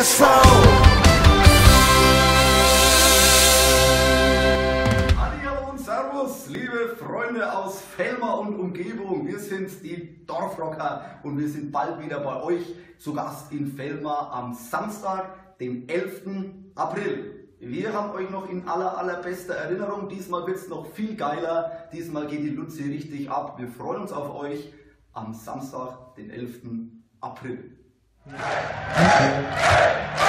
TSV. Hallo und Servus, liebe Freunde aus Fellmar und Umgebung. Wir sind die Dorfrocker und wir sind bald wieder bei euch zu Gast in Fellmar am Samstag, den 11. April. Wir haben euch noch in aller, allerbester Erinnerung. Diesmal wird es noch viel geiler. Diesmal geht die Luzi richtig ab. Wir freuen uns auf euch am Samstag, den 11. April.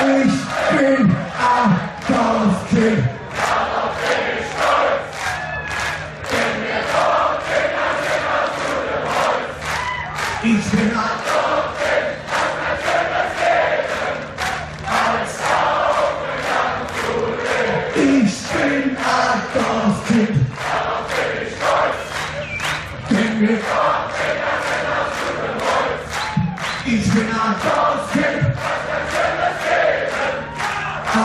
Ich bin Adolf Kind. Ich bin Adolf Ich bin Adolf Kind. Denn wir Ich bin Adolf Kind. Als Aufenland zu Ein geiler Abend aus. Wir sagen alle schön, macht's gut und bis bald. Wir waren